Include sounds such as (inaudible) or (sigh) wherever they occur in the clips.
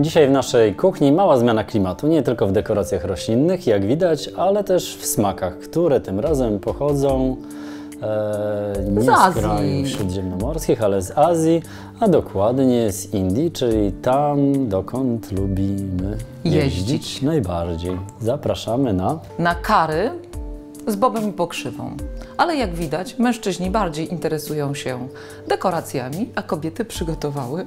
Dzisiaj w naszej kuchni mała zmiana klimatu, nie tylko w dekoracjach roślinnych, jak widać, ale też w smakach, które tym razem pochodzą e, nie Z z, krajów śródziemnomorskich, ale z Azji, a dokładnie z Indii, czyli tam, dokąd lubimy jeździć, Jeździć. najbardziej. Zapraszamy na Na kary z bobem i pokrzywą. Ale jak widać, mężczyźni bardziej interesują się dekoracjami, a kobiety przygotowały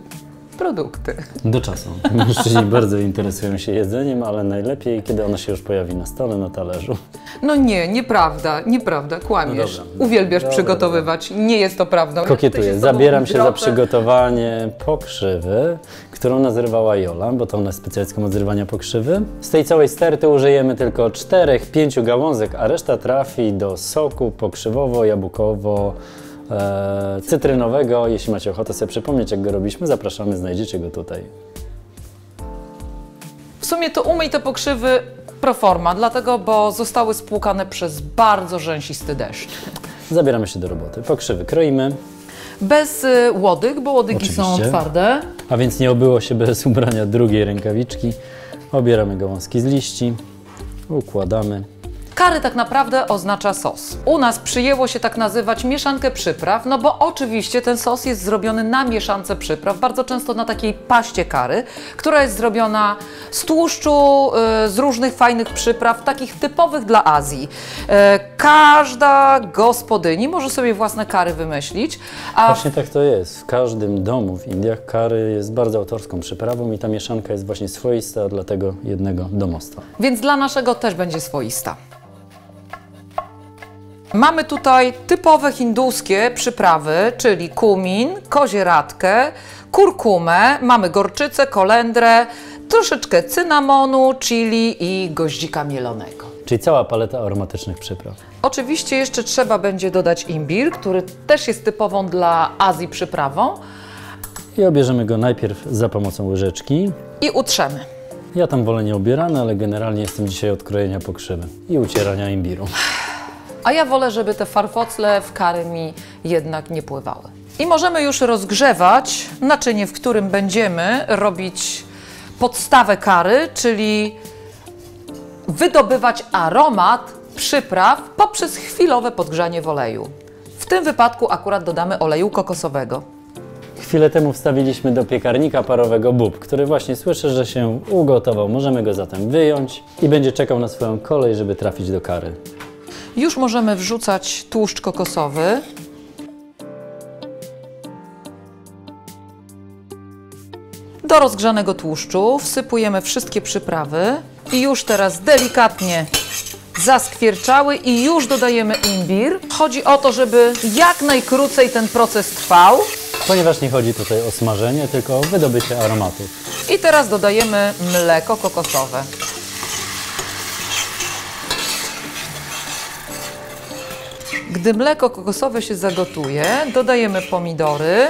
produkty. do czasu. Mężczyźni (laughs) bardzo interesują się jedzeniem, ale najlepiej, kiedy ono się już pojawi na stole, na talerzu. No nie, nieprawda, nieprawda, kłamiesz. No dobra. Uwielbiasz Dobra, przygotowywać. Nie jest to prawdą. Kokietuję. Zabieram się za przygotowanie pokrzywy, którą nazrywała Jola, bo to ona jest specjalistką od zrywania pokrzywy. Z tej całej sterty użyjemy tylko 4-5 gałązek, a reszta trafi do soku pokrzywowo-jabłkowo e, cytrynowego. Jeśli macie ochotę sobie przypomnieć, jak go robiliśmy, zapraszamy, znajdziecie go tutaj. W sumie to umyj te pokrzywy pro forma, dlatego, bo zostały spłukane przez bardzo rzęsisty deszcz. Zabieramy się do roboty. Pokrzywy kroimy, Bez y, łodyg, bo łodygi są Oczywiście. twarde. a więc nie obyło się bez ubrania drugiej rękawiczki. Obieramy gałązki z liści, układamy. Kary tak naprawdę oznacza sos. U nas przyjęło się tak nazywać mieszankę przypraw, no bo oczywiście ten sos jest zrobiony na mieszance przypraw, bardzo często na takiej paście kary, która jest zrobiona z tłuszczu, y, z różnych fajnych przypraw, takich typowych dla Azji. E, Każda gospodyni może sobie własne kary wymyślić, a Właśnie tak to jest. W każdym domu w Indiach kary jest bardzo autorską przyprawą i ta mieszanka jest właśnie swoista dla tego jednego domostwa. więc dla naszego też będzie swoista. Mamy tutaj typowe hinduskie przyprawy, czyli kumin, kozieradkę, kurkumę, mamy gorczycę, kolendrę, troszeczkę cynamonu, chili i goździka mielonego. Czyli cała paleta aromatycznych przypraw. Oczywiście jeszcze trzeba będzie dodać imbir, który też jest typową dla Azji przyprawą I obierzemy go najpierw za pomocą łyżeczki. i utrzemy. Ja tam wolę nie obierane, ale generalnie jestem dzisiaj od krojenia pokrzywy i ucierania imbiru. A ja wolę, żeby te farfocle w kary mi jednak nie pływały. I możemy już rozgrzewać naczynie, w którym będziemy robić podstawę kary, czyli wydobywać aromat przypraw poprzez chwilowe podgrzanie w oleju. W tym wypadku akurat dodamy oleju kokosowego. Chwilę temu wstawiliśmy do piekarnika parowego bób, który właśnie słyszę, że się ugotował. Możemy go zatem wyjąć i będzie czekał na swoją kolej, żeby trafić do kary. Już możemy wrzucać tłuszcz kokosowy. Do rozgrzanego tłuszczu wsypujemy wszystkie przyprawy i już teraz delikatnie zaskwierczały i już dodajemy imbir. Chodzi o to, żeby jak najkrócej ten proces trwał. Ponieważ nie chodzi tutaj o smażenie, tylko o wydobycie aromatów. I teraz dodajemy mleko kokosowe. Gdy mleko kokosowe się zagotuje, dodajemy pomidory,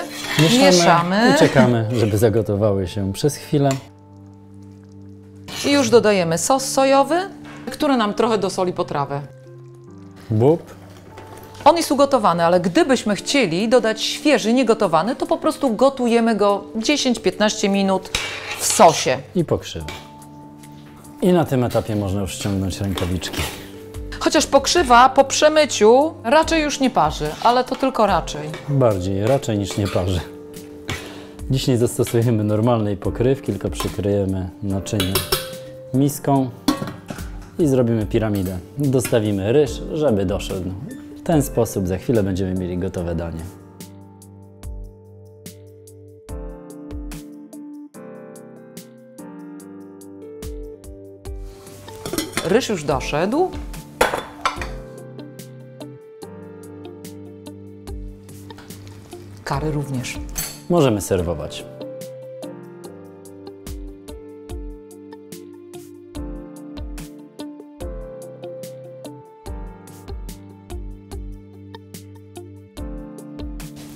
mieszamy, i czekamy, żeby zagotowały się przez chwilę. i już dodajemy sos sojowy, który nam trochę dosoli potrawę. Bób On jest ugotowany, ale gdybyśmy chcieli dodać świeży, niegotowany, to po prostu gotujemy go 10-15 minut w sosie. i pokrzywy. I na tym etapie można już ściągnąć rękawiczki. Chociaż pokrzywa po przemyciu raczej już nie parzy, ale to tylko raczej. Bardziej raczej niż nie parzy. Dziś nie zastosujemy normalnej pokrywki, tylko przykryjemy naczynie miską i zrobimy piramidę. Dostawimy ryż, żeby doszedł. W ten sposób za chwilę będziemy mieli gotowe danie. Ryż już doszedł. Kary również. Możemy serwować.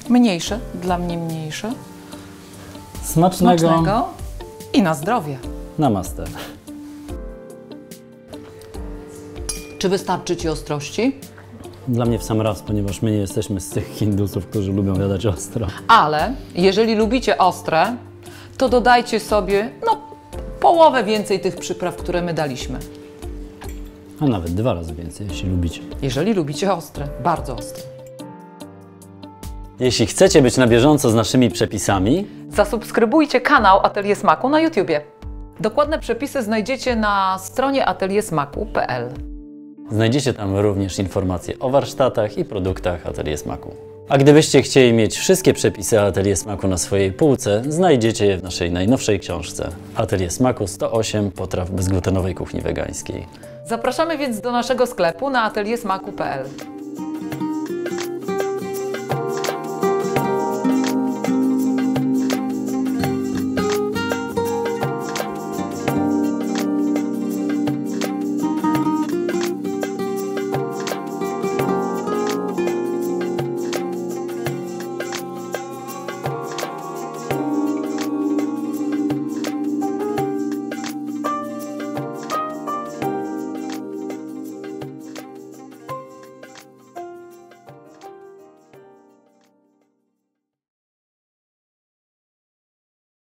Mniejsze, dla mnie mniejsze. Smacznego, Smacznego i na zdrowie. namaste. Czy wystarczy Ci ostrości? Dla mnie w sam raz, ponieważ my nie jesteśmy z tych hindusów, którzy lubią jadać ostro. Ale jeżeli lubicie ostre, to dodajcie sobie no połowę więcej tych przypraw, które my daliśmy. A nawet dwa razy więcej, jeśli lubicie. Jeżeli lubicie ostre, bardzo ostre. Jeśli chcecie być na bieżąco z naszymi przepisami, Zasubskrybujcie kanał Atelier Smaku na YouTubie. Dokładne przepisy znajdziecie na stronie ateliersmaku.pl. Znajdziecie tam również informacje o warsztatach i produktach Atelier Smaku. A gdybyście chcieli mieć wszystkie przepisy Atelier Smaku na swojej półce, znajdziecie je w naszej najnowszej książce Atelier Smaku 108 potraw bezglutenowej kuchni wegańskiej. Zapraszamy więc do naszego sklepu na ateliersmaku.pl.